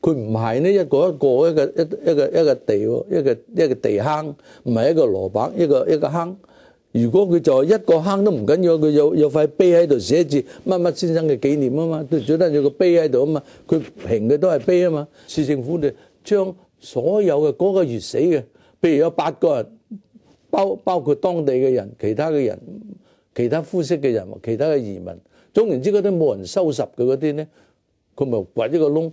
佢唔係呢一個一個一個一一個一個地，一個一個地坑，唔係一個蘿蔔一個一個坑。如果佢就一個坑都唔緊要，佢有有塊碑喺度寫住乜乜先生嘅紀念啊嘛，最緊要有個碑喺度啊嘛，佢平嘅都係碑啊嘛。市政府就將所有嘅嗰個月死嘅，譬如有八個人，包包括當地嘅人、其他嘅人、其他膚色嘅人、其他嘅移民，總言之嗰啲冇人收拾嘅嗰啲咧，佢咪掘一個窿。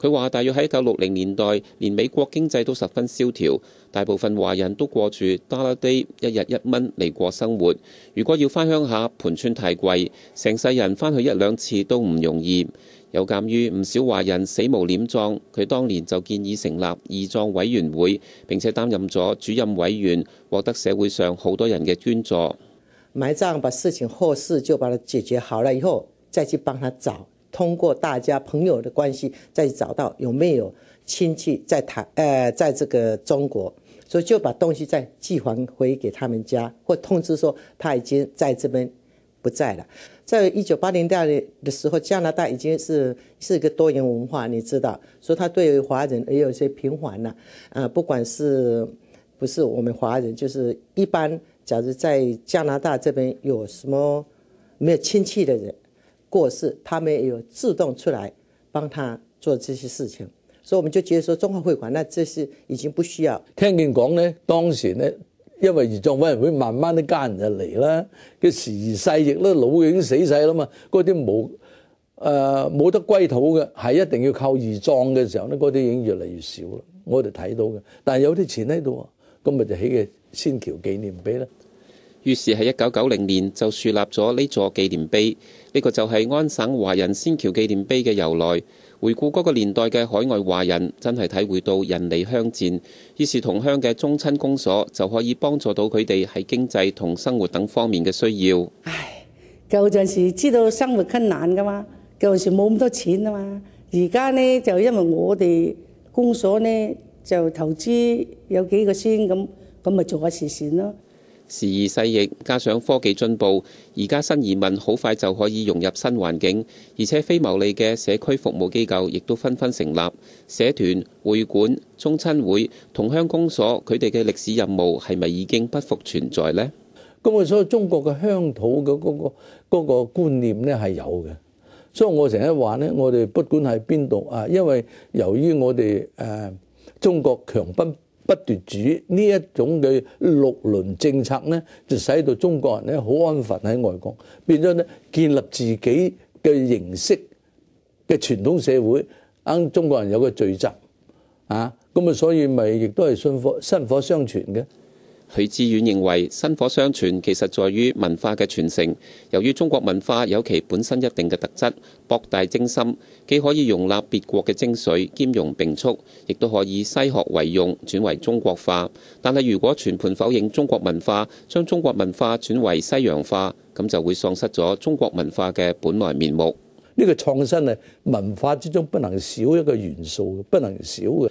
佢話：大約喺一九六零年代，連美國經濟都十分蕭條，大部分華人都過住 dollar day 一日一蚊嚟過生活。如果要返鄉下，盤村太貴，成世人返去一兩次都唔容易。有鑑於唔少華人死無殮葬，佢當年就建議成立義葬委員會，並且擔任咗主任委員，獲得社會上好多人嘅捐助。埋葬把事情後事就把它解決好了以後，再去幫他找，通过大家朋友的关系，再找到有没有亲戚在台，呃，在这个中国，所以就把东西再寄还回给他们家，或通知说他已经在这边不在了。在一九八零代的时候，加拿大已经是是一个多元文化，你知道，所以他對華人也有一些平緩啦。啊，不管是不是我们华人，就是一般。假如在加拿大这边有什么没有亲戚的人過世，他们也有自動出來幫他做這些事情，所以我们就覺得說中華會館那這是已經不需要。聽見講呢，當時呢，因為義葬委員會慢慢啲家人就嚟啦，嘅時移世易咧，老已經死晒啦嘛，嗰啲冇誒冇得歸土嘅，係一定要靠義葬嘅時候呢，嗰啲已經越嚟越少啦。我哋睇到嘅，但係有啲錢喺度，咁咪就起嘅仙橋紀念碑啦。於是喺一九九零年就樹立咗呢座紀念碑，呢個就係安省華人仙橋紀念碑嘅由來。回顧嗰個年代嘅海外華人，真係體會到人離鄉戰，於是同鄉嘅宗親公所就可以幫助到佢哋喺經濟同生活等方面嘅需要。唉，舊陣時知道生活困難噶嘛，舊陣時冇咁多錢啊嘛，而家呢，就因為我哋公所呢，就投資有幾個先咁，咁咪做下慈善咯。時移世易，加上科技進步，而家新移民好快就可以融入新環境，而且非牟利嘅社區服務機構亦都紛紛成立。社團、會館、宗親會、同鄉公所，佢哋嘅歷史任務係咪已經不復存在呢？咁我所以中國嘅鄉土嘅嗰個嗰個觀念呢係有嘅，所以我成日話呢，我哋不管喺邊度啊，因為由於我哋誒中國強奔。不奪主呢一種嘅六輪政策呢，就使到中國人咧好安分喺外國，變咗咧建立自己嘅形式嘅傳統社會，啱中國人有個聚集啊，咁啊所以咪亦都係信火薪火相傳嘅。許志遠認為，薪火相傳其實在於文化嘅傳承。由於中國文化有其本身一定嘅特質，博大精深，既可以容納別國嘅精髓，兼容並蓄，亦都可以西學為用，轉為中國化。但係如果全盤否認中國文化，將中國文化轉為西洋化，咁就會喪失咗中國文化嘅本來面目。呢個創新係文化之中不能少一個元素，不能少嘅。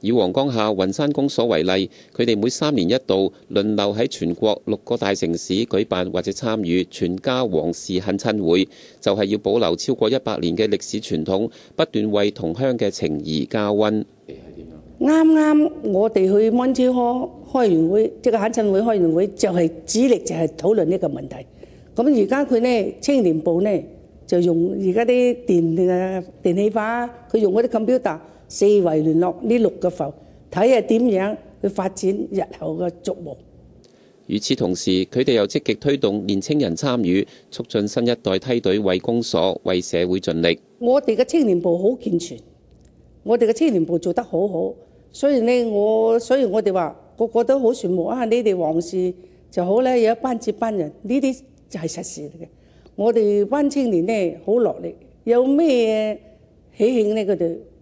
以黃江下雲山公所為例，佢哋每三年一度輪流喺全國六個大城市舉辦或者參與全家王氏懇親會，就係要保留超過一百年嘅歷史傳統，不斷為同鄉嘅情誼加溫。啱啱我哋去溫超開開完會，即係懇親會開完會，就係主力就係討論呢個問題。咁而家佢呢青年部呢，就用而家啲電誒電氣化，佢用嗰啲 computer。四圍聯絡呢六個埠，睇下點樣去發展日後嘅竹務。與此同時，佢哋又積極推動年青人參與，促進新一代梯隊為公所、為社會盡力。我哋嘅青年部好健全，我哋嘅青年部做得好好，所以呢，我所以我哋話個個都好羨慕啊！你哋黃氏就好咧，有一班接班人，呢啲就係實事嚟嘅。我哋班青年呢，好落力，有咩喜慶呢？佢哋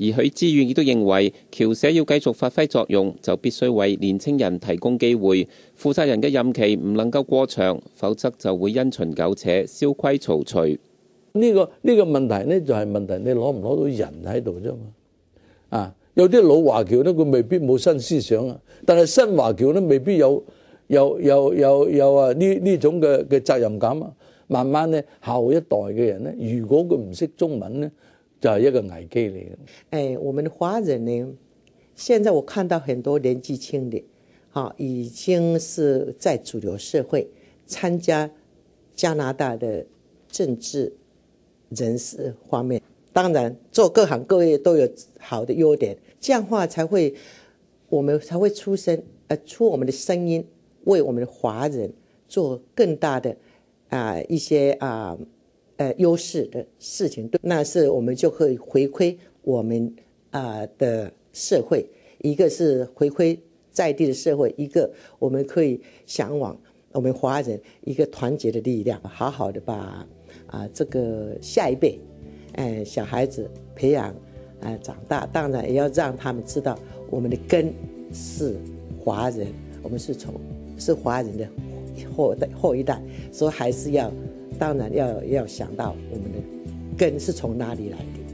而許知遠亦都認為，橋社要繼續發揮作用，就必須為年青人提供機會。負責人嘅任期唔能夠過長，否則就會因循苟且、蕭規曹隨。呢個呢個問題呢，就係問題，你攞唔攞到人喺度啫嘛？啊！有啲老華僑咧，佢未必冇新思想啊，但係新華僑咧，未必有有有有有啊呢呢種嘅嘅責任感啊。慢慢咧，後一代嘅人咧，如果佢唔識中文咧，就係一個危機嚟嘅。誒，我們的華人呢，現在我看到很多年紀輕的，啊，已經是在主流社會參加加拿大的政治人士方面。當然，做各行各業都有好的優點，這樣話才會，我們才會出聲，呃，出我們的聲音，為我們的華人做更大的啊、一些啊，呃，优势的事情。那是我们就可以回馈我们啊、的社会，一个是回馈在地的社会，一个我们可以向往我们华人一个团结的力量，好好的把啊、呃、這個下一輩。誒，小孩子培養，誒長大，当然也要让他们知道我们的根是华人，我们是从是华人的后代后一代，所以还是要，当然要要想到我们的根是从哪里来的。